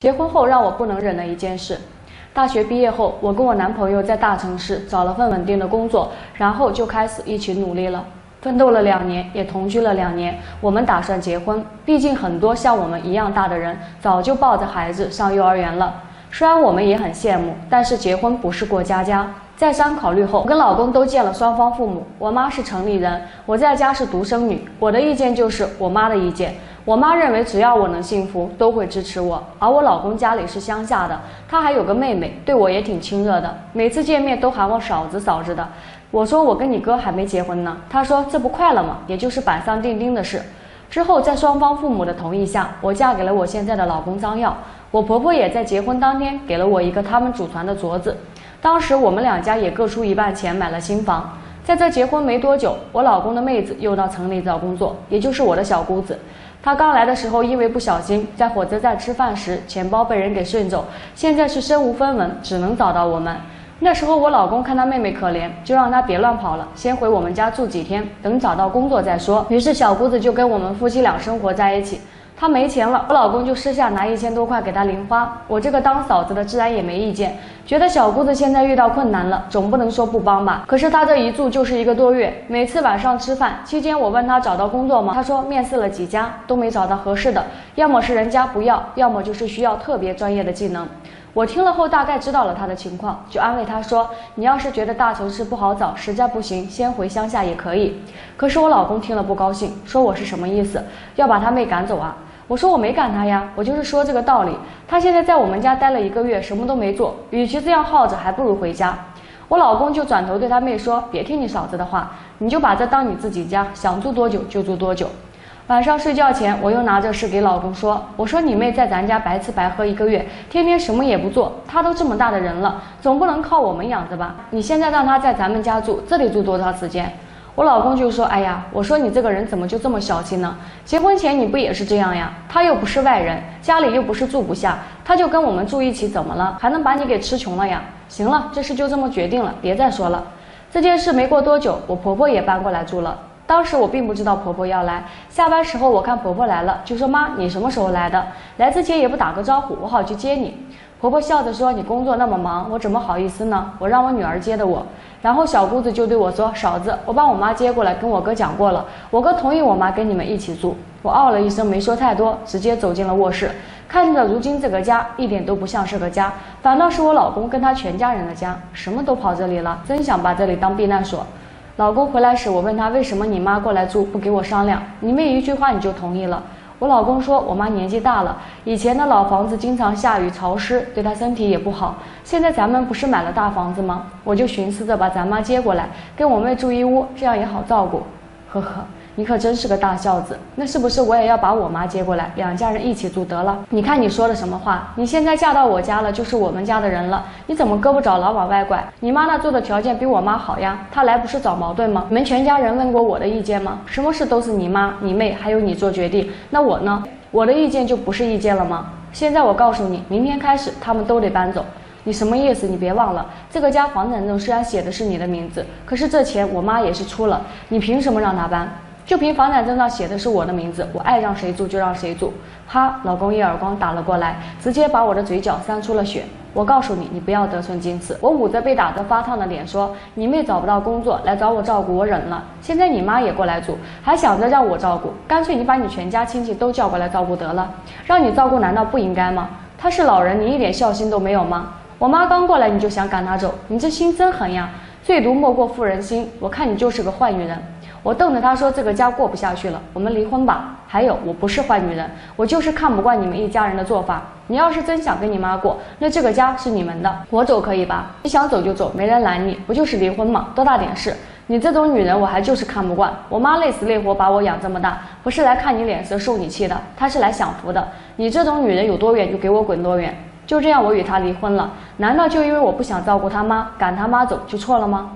结婚后让我不能忍的一件事，大学毕业后，我跟我男朋友在大城市找了份稳定的工作，然后就开始一起努力了，奋斗了两年，也同居了两年。我们打算结婚，毕竟很多像我们一样大的人早就抱着孩子上幼儿园了。虽然我们也很羡慕，但是结婚不是过家家。再三考虑后，我跟老公都见了双方父母。我妈是城里人，我在家是独生女，我的意见就是我妈的意见。我妈认为只要我能幸福，都会支持我。而我老公家里是乡下的，他还有个妹妹，对我也挺亲热的，每次见面都喊我嫂子嫂子的。我说我跟你哥还没结婚呢，他说这不快了吗？也就是板上钉钉的事。之后在双方父母的同意下，我嫁给了我现在的老公张耀。我婆婆也在结婚当天给了我一个他们祖传的镯子。当时我们两家也各出一半钱买了新房。在这结婚没多久，我老公的妹子又到城里找工作，也就是我的小姑子。他刚来的时候，因为不小心在火车站吃饭时，钱包被人给顺走，现在是身无分文，只能找到我们。那时候我老公看他妹妹可怜，就让她别乱跑了，先回我们家住几天，等找到工作再说。于是小姑子就跟我们夫妻俩生活在一起。她没钱了，我老公就私下拿一千多块给她零花。我这个当嫂子的自然也没意见，觉得小姑子现在遇到困难了，总不能说不帮吧。可是她这一住就是一个多月，每次晚上吃饭期间，我问她找到工作吗？她说面试了几家都没找到合适的，要么是人家不要，要么就是需要特别专业的技能。我听了后大概知道了她的情况，就安慰她说：“你要是觉得大城市不好找，实在不行，先回乡下也可以。”可是我老公听了不高兴，说我是什么意思，要把他妹赶走啊？我说我没赶他呀，我就是说这个道理。他现在在我们家待了一个月，什么都没做，与其这样耗着，还不如回家。我老公就转头对他妹说：“别听你嫂子的话，你就把这当你自己家，想住多久就住多久。”晚上睡觉前，我又拿着事给老公说：“我说你妹在咱家白吃白喝一个月，天天什么也不做，她都这么大的人了，总不能靠我们养着吧？你现在让她在咱们家住，这得住多长时间？”我老公就说：“哎呀，我说你这个人怎么就这么小气呢？结婚前你不也是这样呀？他又不是外人，家里又不是住不下，他就跟我们住一起，怎么了？还能把你给吃穷了呀？行了，这事就这么决定了，别再说了。这件事没过多久，我婆婆也搬过来住了。当时我并不知道婆婆要来，下班时候我看婆婆来了，就说妈，你什么时候来的？来之前也不打个招呼，我好去接你。婆婆笑着说：你工作那么忙，我怎么好意思呢？我让我女儿接的我。”然后小姑子就对我说：“嫂子，我把我妈接过来，跟我哥讲过了，我哥同意我妈跟你们一起住。”我哦了一声，没说太多，直接走进了卧室，看着如今这个家一点都不像是个家，反倒是我老公跟他全家人的家，什么都跑这里了，真想把这里当避难所。老公回来时，我问他为什么你妈过来住不给我商量，你妹一句话你就同意了。我老公说：“我妈年纪大了，以前的老房子经常下雨潮湿，对她身体也不好。现在咱们不是买了大房子吗？我就寻思着把咱妈接过来，跟我妹住一屋，这样也好照顾。”呵呵。你可真是个大孝子，那是不是我也要把我妈接过来，两家人一起住得了？你看你说的什么话？你现在嫁到我家了，就是我们家的人了，你怎么胳膊肘老往外拐？你妈那住的条件比我妈好呀，她来不是找矛盾吗？你们全家人问过我的意见吗？什么事都是你妈、你妹还有你做决定，那我呢？我的意见就不是意见了吗？现在我告诉你，明天开始他们都得搬走。你什么意思？你别忘了，这个家房产证虽然写的是你的名字，可是这钱我妈也是出了，你凭什么让她搬？就凭房产证上写的是我的名字，我爱让谁住就让谁住。哈，老公一耳光打了过来，直接把我的嘴角扇出了血。我告诉你，你不要得寸进尺。我捂着被打得发烫的脸说：“你妹找不到工作来找我照顾，我忍了。现在你妈也过来住，还想着让我照顾，干脆你把你全家亲戚都叫过来照顾得了。让你照顾难道不应该吗？她是老人，你一点孝心都没有吗？我妈刚过来你就想赶她走，你这心真狠呀！最毒莫过妇人心，我看你就是个坏女人。”我瞪着他说：“这个家过不下去了，我们离婚吧。还有，我不是坏女人，我就是看不惯你们一家人的做法。你要是真想跟你妈过，那这个家是你们的，我走可以吧？你想走就走，没人拦你。不就是离婚吗？多大点事？你这种女人，我还就是看不惯。我妈累死累活把我养这么大，不是来看你脸色受你气的，她是来享福的。你这种女人有多远就给我滚多远。就这样，我与她离婚了。难道就因为我不想照顾她妈，赶她妈走就错了吗？”